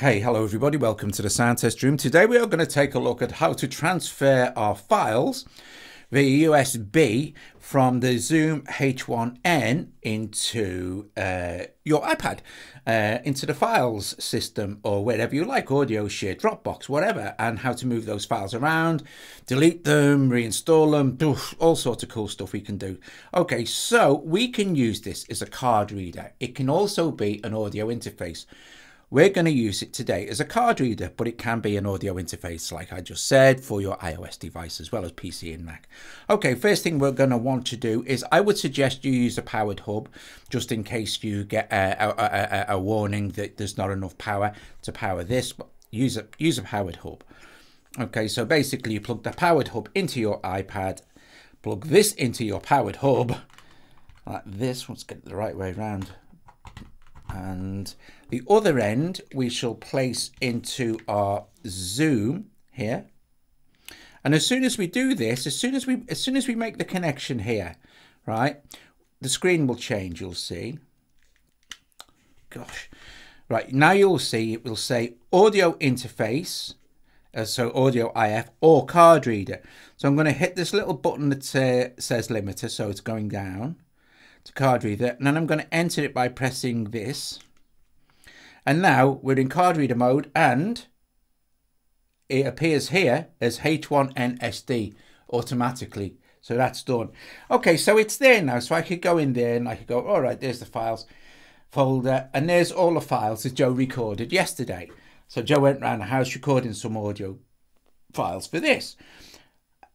Hey, hello everybody, welcome to the sound test room. Today we are going to take a look at how to transfer our files via USB from the Zoom H1N into uh, your iPad, uh, into the files system or wherever you like, audio, share, Dropbox, whatever, and how to move those files around, delete them, reinstall them, all sorts of cool stuff we can do. Okay, so we can use this as a card reader. It can also be an audio interface. We're going to use it today as a card reader, but it can be an audio interface, like I just said, for your iOS device as well as PC and Mac. Okay, first thing we're going to want to do is I would suggest you use a powered hub, just in case you get a, a, a, a warning that there's not enough power to power this. But use a use a powered hub. Okay, so basically you plug the powered hub into your iPad, plug this into your powered hub, like this. Let's get the right way around and the other end we shall place into our zoom here. And as soon as we do this as soon as we as soon as we make the connection here right the screen will change you'll see. Gosh. Right now you'll see it will say audio interface uh, so audio IF or card reader. So I'm going to hit this little button that uh, says limiter so it's going down to card reader and then I'm going to enter it by pressing this and now we're in card reader mode and it appears here as H1NSD automatically so that's done okay so it's there now so I could go in there and I could go all right there's the files folder and there's all the files that Jo recorded yesterday so Jo went around the house recording some audio files for this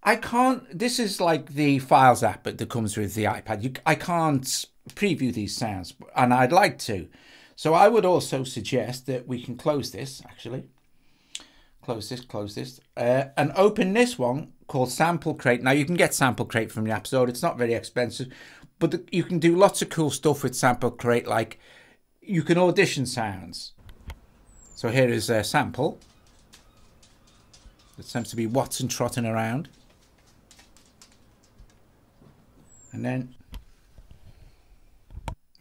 I can't. This is like the Files app that comes with the iPad. You, I can't preview these sounds, and I'd like to. So I would also suggest that we can close this. Actually, close this, close this, uh, and open this one called Sample Crate. Now you can get Sample Crate from the App Store. It's not very expensive, but the, you can do lots of cool stuff with Sample Crate. Like you can audition sounds. So here is a sample. It seems to be Watson trotting around. And then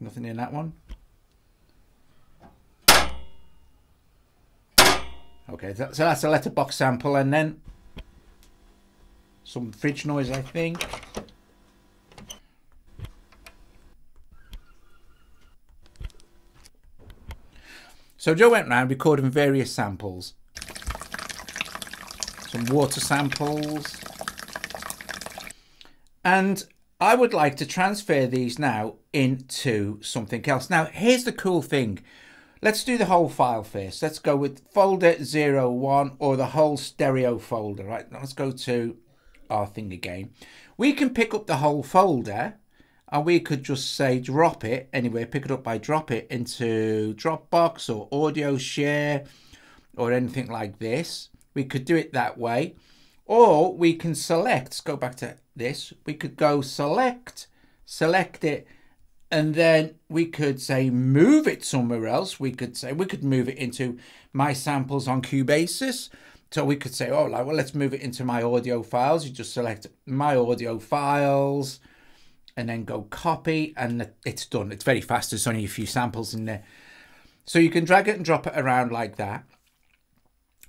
nothing in that one. Okay, so that's a letterbox sample and then some fridge noise, I think. So Jo went around recording various samples. Some water samples. And I would like to transfer these now into something else. Now, here's the cool thing. Let's do the whole file first. Let's go with folder 01 or the whole stereo folder, right? Now let's go to our thing again. We can pick up the whole folder and we could just say drop it anywhere, pick it up by drop it into Dropbox or Audio Share or anything like this. We could do it that way. Or we can select, let's go back to this, we could go select, select it, and then we could say move it somewhere else. We could say, we could move it into my samples on Cubasis. So we could say, oh, like, well, let's move it into my audio files. You just select my audio files and then go copy and it's done. It's very fast. There's only a few samples in there. So you can drag it and drop it around like that.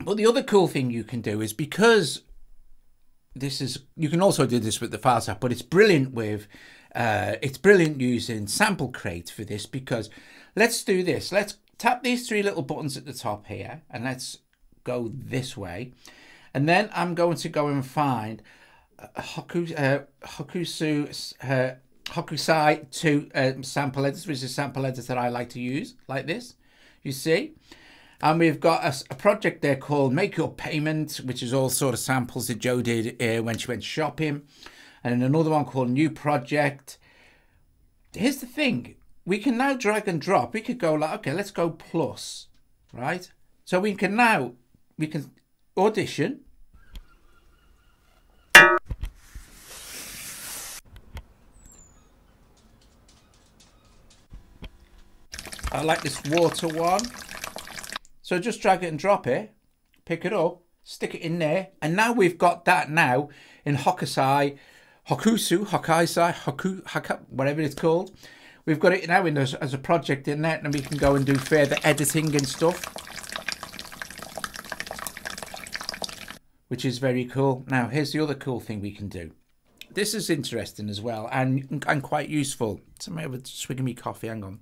But the other cool thing you can do is because this is you can also do this with the files app but it's brilliant with uh, it's brilliant using sample crate for this because let's do this. Let's tap these three little buttons at the top here and let's go this way. And then I'm going to go and find Hoku, uh, Hokusu uh, Hokusai 2 uh, sample editor which is a sample editor that I like to use like this you see? And we've got a, a, project there called Make Your Payment, which is all sort of samples that Jo did uh, when she went shopping. And another one called New Project. Here's the thing. We can now drag and drop. We could go like, okay, let's go plus, right? So we can now, we can audition. I like this water one. So just drag it and drop it, pick it up, stick it in there, and now we've got that now in Hokusai, Hokusu, Hokaisai, Hoku, Haka, whatever it's called. We've got it now in as, as a project in that, and we can go and do further editing and stuff. Which is very cool. Now, here's the other cool thing we can do. This is interesting as well, and, and quite useful. Somebody have a swig of me coffee, hang on.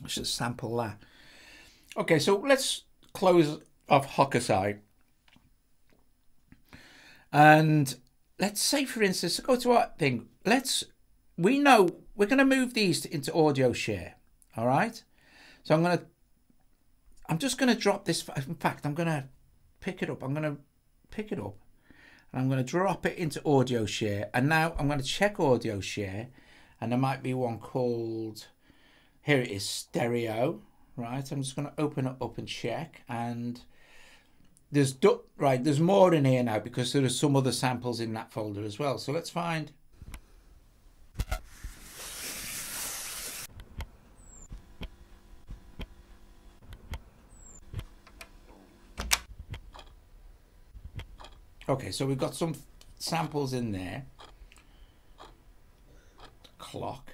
Let's just sample that. Okay, so let's close off Hokusai and let's say, for instance, go to our thing. Let's, we know we're going to move these into audio share. All right. So I'm going to, I'm just going to drop this. In fact, I'm going to pick it up. I'm going to pick it up and I'm going to drop it into audio share. And now I'm going to check audio share. And there might be one called, here it is, stereo. Right. I'm just going to open it up and check. And there's right there's more in here now because there are some other samples in that folder as well so let's find. Okay so we've got some samples in there. Clock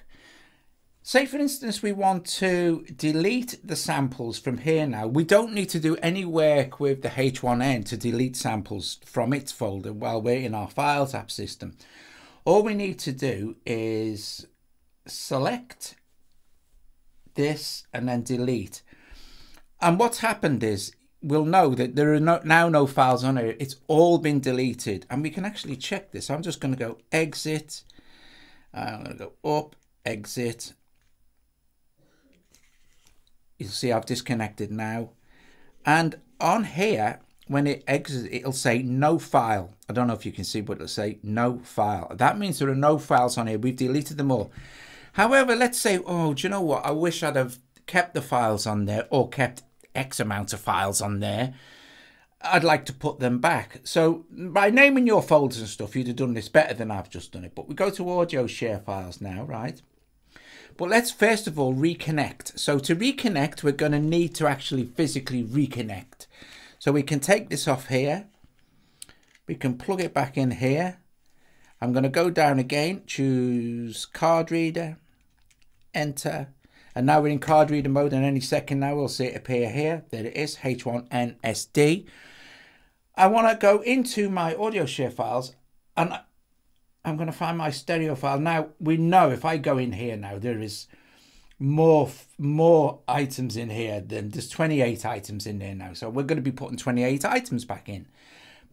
Say, for instance, we want to delete the samples from here now. We don't need to do any work with the H1N to delete samples from its folder while we're in our Files app system. All we need to do is select this and then delete. And what's happened is we'll know that there are no, now no files on it. It's all been deleted. And we can actually check this. I'm just going to go exit. I'm going to go up, exit, You'll see I've disconnected now. And on here, when it exits, it'll say no file. I don't know if you can see, but it'll say no file. That means there are no files on here. We've deleted them all. However, let's say, oh, do you know what? I wish I'd have kept the files on there or kept X amount of files on there. I'd like to put them back. So by naming your folders and stuff, you'd have done this better than I've just done it. But we go to audio share files now, right? But let's first of all reconnect. So to reconnect, we're going to need to actually physically reconnect. So we can take this off here. We can plug it back in here. I'm going to go down again, choose card reader, enter. And now we're in card reader mode and any second now we'll see it appear here. There it is, H1NSD. I want to go into my audio share files and I'm going to find my stereo file. Now, we know if I go in here now, there is more more items in here than there's 28 items in there now. So we're going to be putting 28 items back in.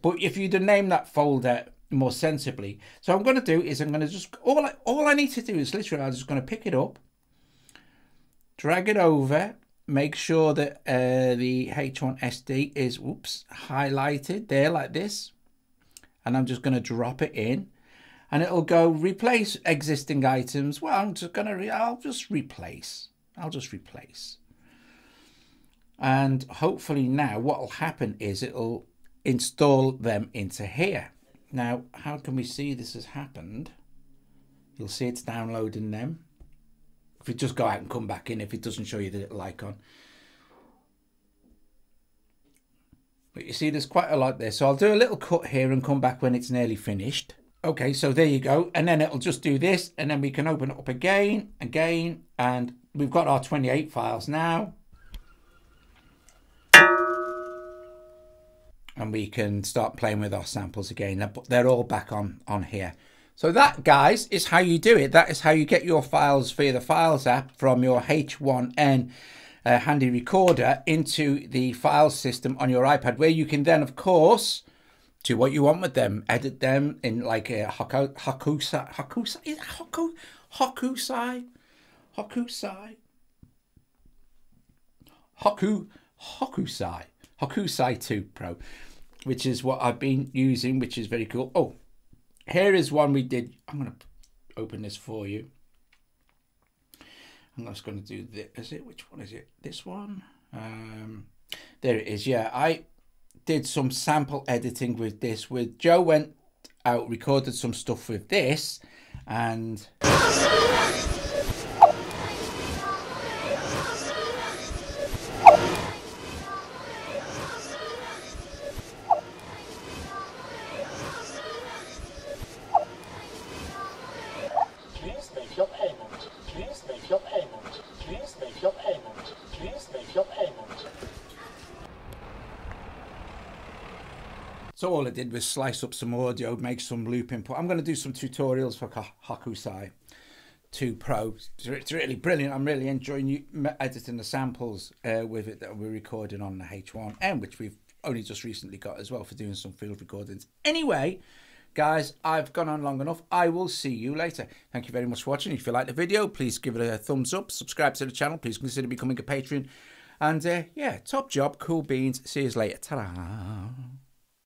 But if you'd name that folder more sensibly, so I'm going to do is I'm going to just, all I, all I need to do is literally, I'm just going to pick it up, drag it over, make sure that uh, the H1SD is, whoops, highlighted there like this. And I'm just going to drop it in and it'll go replace existing items. Well, I'm just gonna, re I'll just replace. I'll just replace. And hopefully now what will happen is it'll install them into here. Now, how can we see this has happened? You'll see it's downloading them. If you just go out and come back in, if it doesn't show you the little icon. But you see, there's quite a lot there. So I'll do a little cut here and come back when it's nearly finished. Okay, so there you go. And then it'll just do this. And then we can open it up again, again. And we've got our 28 files now. And we can start playing with our samples again. They're all back on, on here. So that, guys, is how you do it. That is how you get your files via the Files app from your H1N uh, handy recorder into the file system on your iPad, where you can then, of course, do what you want with them. Edit them in like a Haku, Hakusa, Hakusa, is Haku, Hakusai, Hakusai, Haku, Hakusai, Hakusai 2 Pro, which is what I've been using, which is very cool. Oh, here is one we did. I'm going to open this for you. I'm just going to do this. Is it? Which one is it? This one? Um, there it is. Yeah, I did some sample editing with this. With Jo went out, recorded some stuff with this, and. Please make your payment. So all I did was slice up some audio, make some loop input. I'm going to do some tutorials for Hokusai 2 Pro. It's really brilliant. I'm really enjoying editing the samples uh, with it that we're recording on the H1N, which we've only just recently got as well for doing some field recordings. Anyway, guys, I've gone on long enough. I will see you later. Thank you very much for watching. If you like the video, please give it a thumbs up. Subscribe to the channel. Please consider becoming a patron. And uh, yeah, top job, cool beans. See you later. Ta-da.